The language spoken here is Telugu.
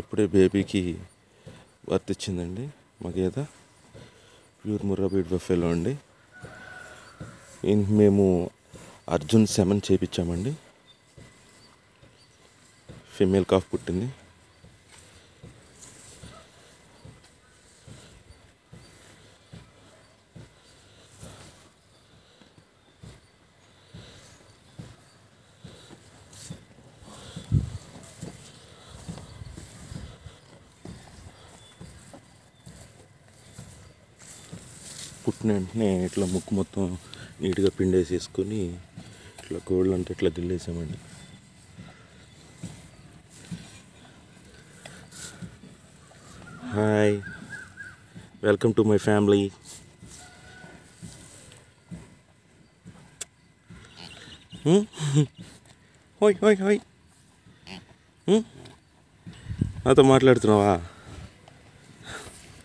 ఇప్పుడే బేబీకి బర్త్ ఇచ్చిందండి మా గేద ప్యూర్ మురాబీడ్ బఫెలో అండి. మేము అర్జున్ సెవెన్ చేపించామండి. ఫిమేల్ కాఫ్ పుట్టింది. పుట్టిన వెంటనే ఇట్లా ముక్కు మొత్తం నీట్గా పిండేసేసుకొని ఇట్లా కోళ్ళు అంటే ఇట్లా గిల్లేసామండి hi. Welcome to my family. హోయ్ హోయ్ హోయ్. నాతో మాట్లాడుతున్నావా?